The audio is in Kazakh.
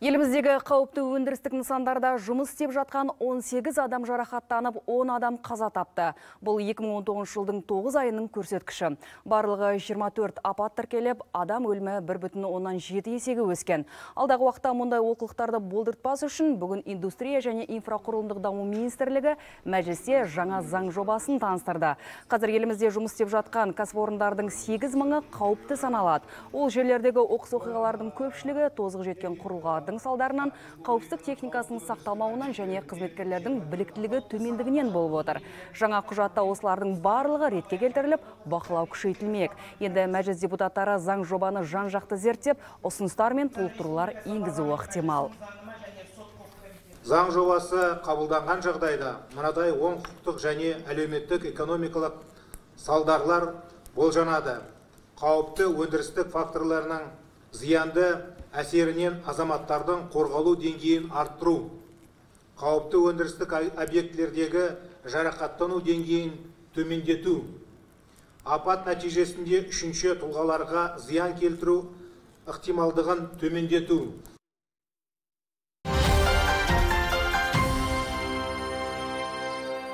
Еліміздегі қауіпті өндірістік нысандарда жұмыс істеп жатқан 18 адам жарақаттанып, 10 адам қаза тапты. Бұл 2019 жылдың 9 айының көрсеткіші. Барлығы 24 апат тіркеліп, адам өлімі 1,7 есеге өскен. Алдағы уақытта мұндай олқылықтарды болдыртпас үшін бүгін индустрия және инфрақұрылымдық даму министрлігі мәжілісте жаңа заң жобасын таныстырды. Қазір елімізде жұмыс істеп жатқан кәсіпорындардың 8 мыңы қауіпті саналады. Ол жерлердегі оқыс оқиғалардың көпшілігі тозығы жеткен салдарынан қауіпсіздік техникасының сақталмауынан және қызметкерлердің біліктілігі төмендігінен болып отыр. Жаңа құжатта осылардың барлығы ретке келтіріліп, бақылау күшейтілмек. Енді мәжіліс депутаттары заң жобаны жан-жақты зерттеп, ұсыныстар мен толықтырулар енгізуі ықтимал. Заң жобасы қабылданған жағдайда мынадай оң құқықтық және әлеуметтік экономикалық салдарлар болжанады. Қауіпті өндірістік факторларының зиянды әсерінен азаматтардың қорғалу деңгейін арттыру, қауіпті өндірістік объектілердегі жарақаттану деңгейін төмендету, апат нәтижесінде үшінші тұлғаларға зиян келтіру ықтималдығын төмендету.